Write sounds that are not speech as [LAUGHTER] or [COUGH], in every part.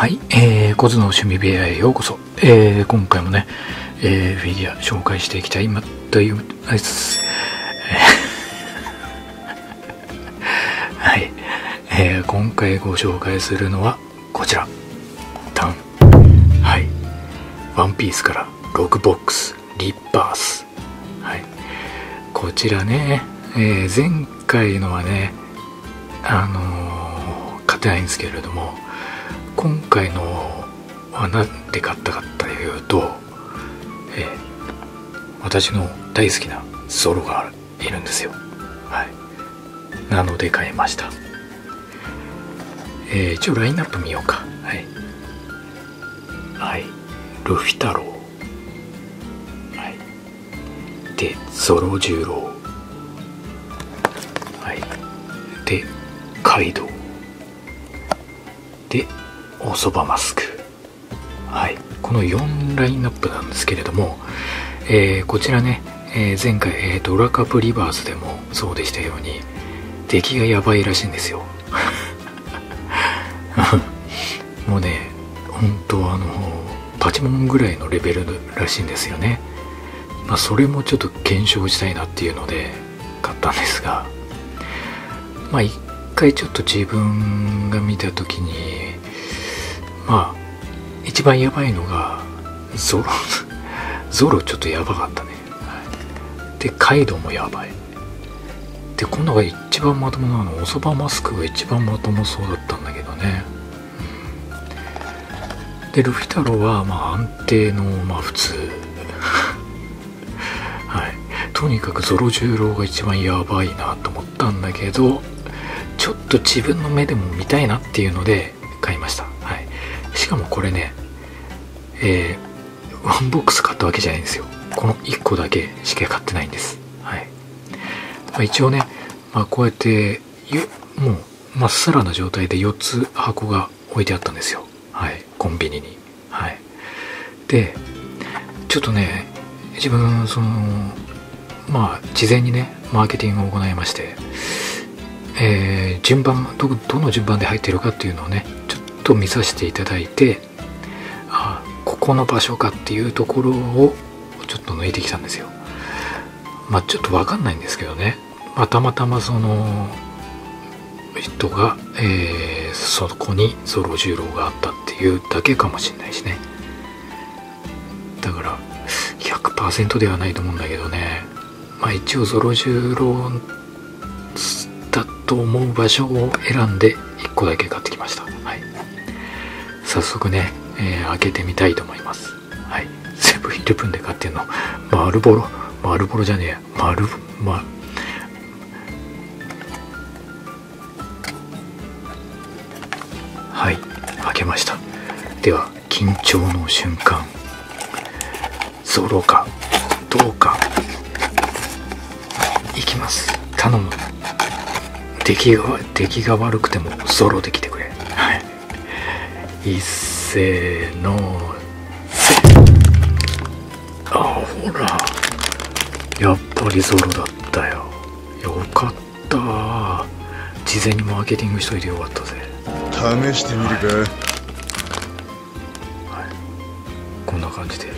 はい、えー、コズの趣味部屋へようこそ。えー、今回もね、えー、フィギュア紹介していきたい、ま、という、あいつ、え [LAUGHS] ーはい、えー、今回ご紹介するのは、こちら。タン。はい。ワンピースから、ログボックス、リッバース。はい。こちらね、えー、前回のはね、あのー、勝てないんですけれども、今回のは何で買ったかというと、えー、私の大好きなソロがいるんですよ。はい。なので買いました。えー、一応ラインナップ見ようか。はい。はい。ルフィ太郎。はい。でゾロ十郎。はい。でカイドウ。でおそばマスク。はい。この4ラインナップなんですけれども、えー、こちらね、えー、前回、えー、ドラカプリバースでもそうでしたように出来がやばいらしいんですよ。[LAUGHS] もうね本当あのパチモンぐらいのレベルらしいんですよね。まあそれもちょっと検証したいなっていうので買ったんですがまあ一回ちょっと自分が見た時にまあ一番やばいのがゾロ [LAUGHS] ゾロちょっとやばかったね、はい、でカイドウもやばい。で今度が一番まともなのおそばマスクが一番まともそうだったんだけどね、うん、でルフィ太郎はまあ安定のまあ普通。[LAUGHS] はい。とにかくゾロ十郎が一番やばいなと思ったんだけどちょっと自分の目でも見たいなっていうので買いました。しかもこれね、えー、ワンボックス買ったわけじゃないんですよ。この1個だけしか買ってないんです。はい。まあ、一応ね、まあ、こうやって、もう、まっさらな状態で4つ箱が置いてあったんですよ。はい。コンビニに。はい。で、ちょっとね、自分、その、まあ、事前にね、マーケティングを行いまして、えー、順番ど、どの順番で入ってるかっていうのをね、と見させていただいてあここの場所かっていうところをちょっと抜いてきたんですよ。まあちょっと分かんないんですけどね、ま、たまたまその人が、えー、そこにゾロ十郎があったっていうだけかもしれないしね。だから100%ではないと思うんだけどね。まあ一応ゾロ十郎だと思う場所を選んで1個だけ買ってきました。はい。早速ね、えー、開けてみたいと思います。はい。セブンイレブンで買ってんの。マルボロ。マルボロじゃねえや。マルまはい。開けました。では緊張の瞬間。ゾロか。どうか。いきます。頼む。出来が出来が悪くてもゾロできてくれ。いっせーの。せ。あほら。やっぱりゾロだったよ。よかった。事前にマーケティングしといてよかったぜ。試してみるか、はい、はい、こんな感じで。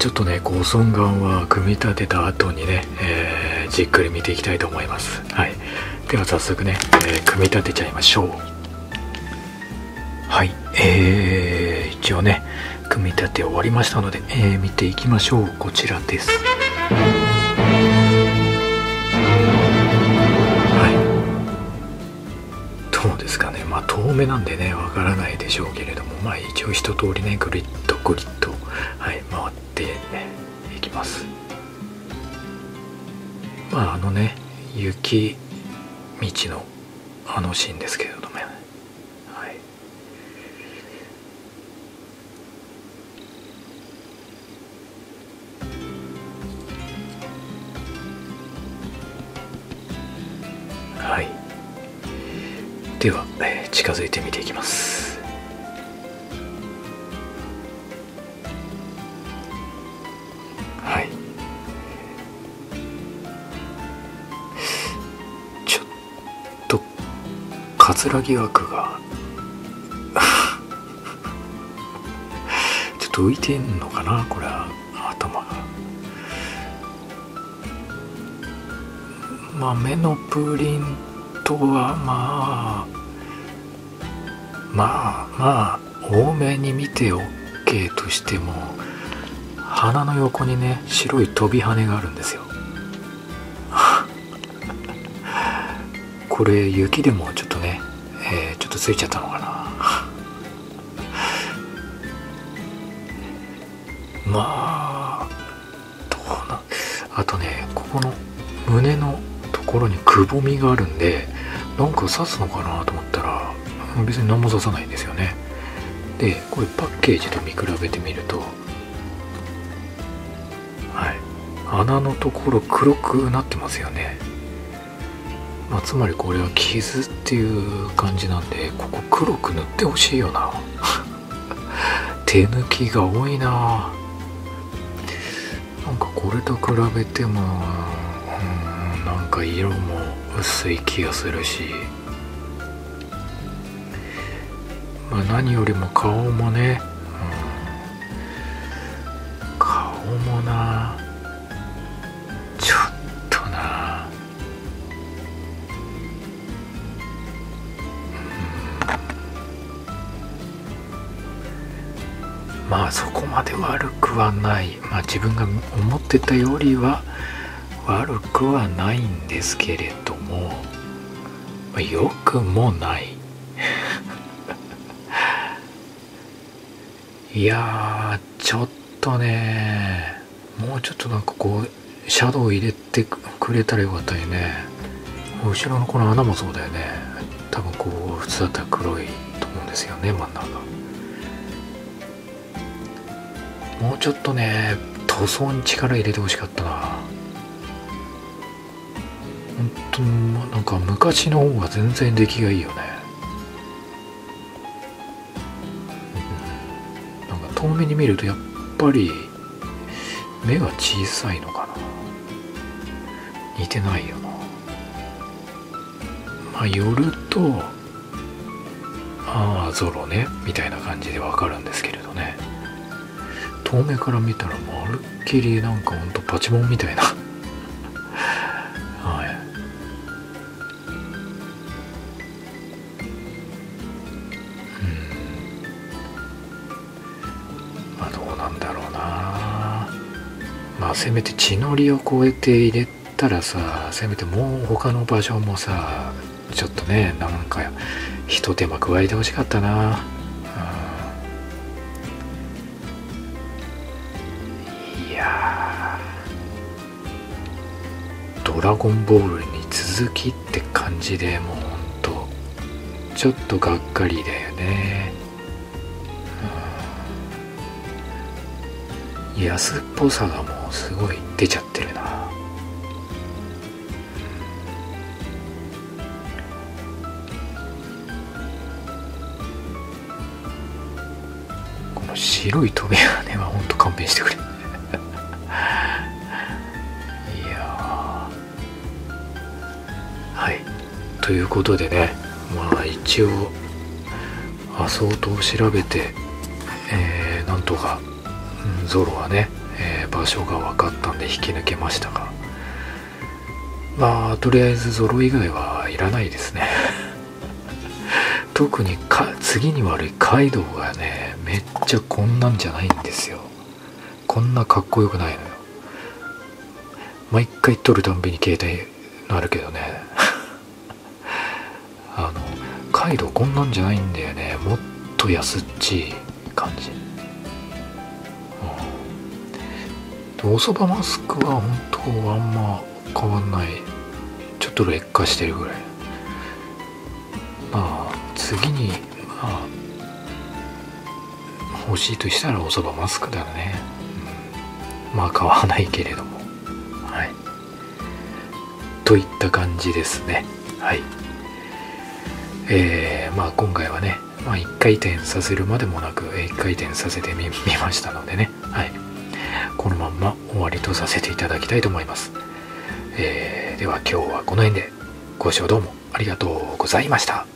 ちょっとね、高尊岩は組み立てた後にね、えー、じっくり見ていきたいと思います。はい。では早速ね、えー、組み立てちゃいましょう。えー、一応ね組み立て終わりましたので、えー、見ていきましょう。こちらです。はい。どうですかね。まあ遠目なんでねわからないでしょうけれどもまあ一応一通りねグリッドグリッドはい回っていきます。まああのね雪道のあのシーンですけど。では、え、近づいて見ていきます。はい。ちょっと葛城枠が [LAUGHS] ちょっと浮いてんのかなこれは頭が。まあ目のプリントとはまあまあまあ多めに見て OK としても鼻の横にね白い飛び羽があるんですよ。[LAUGHS] これ雪でもちょっとね、えー、ちょっとついちゃったのかな。[LAUGHS] まあどうなあとねここの胸のところにくぼみがあるんでなんか刺すのかなと思ったら別に何も刺さないんですよね。でこれパッケージと見比べてみるとはい。穴のところ黒くなってますよね。まあ、つまりこれは傷っていう感じなんでここ黒く塗ってほしいよな。[LAUGHS] 手抜きが多いな。なんかこれと比べてもか色も薄い気がするしまあ何よりも顔もね、うん、顔もなちょっとなまあそこまで悪くはない、まあ、自分が思ってたよりは悪くはないんですけれども、まあ、よくもない。[LAUGHS] いやちょっとねもうちょっとなんかこうシャドウ入れてくれたらよかったよね。後ろのこの穴もそうだよね。多分こう普通だったら黒いと思うんですよね真ん中。もうちょっとね塗装に力入れてほしかったな。本当になんか昔の方が全然出来がいいよね。うん、なんか遠目に見るとやっぱり目が小さいのかな。似てないよな。まあ寄るとああゾロねみたいな感じでわかるんですけれどね。遠目から見たらまるっきりなんかほんとパチモンみたいな。まあどうなんだろうな。まあせめて血のりを超えて入れたらさせめてもう他の場所もさちょっとねなんかひと手間加えてほしかったな、うん、いやドラゴンボールに続きって感じでもうほんとちょっとがっかりだよね。安っぽさがもうすごい出ちゃってるな。この白い飛び羽はほんと勘弁してくれ。[LAUGHS] いやはい。ということでねまあ一応アソートを調べてえー、なんとかゾロはね、えー、場所が分かったんで引き抜けましたが。まあとりあえずゾロ以外はいらないですね。[LAUGHS] 特にか次に悪いカイドウがねめっちゃこんなんじゃないんですよ。こんなかっこよくないのよ。毎回撮るたんびに携帯なるけどね。[LAUGHS] あのカイドウこんなんじゃないんだよね。もっと安っちい感じ。おそばマスクは本当あんま変わんない。ちょっと劣化してるぐらい。まあ次にまあ欲しいとしたらおそばマスクだね、うん、まあ買わないけれども。はい。といった感じですね。はい。えー、まあ今回はねまあ1回転させるまでもなく1回転させてみましたのでね。はい。このまんま終わりとさせていただきたいと思います。えー、では今日はこの辺でご視聴どうもありがとうございました。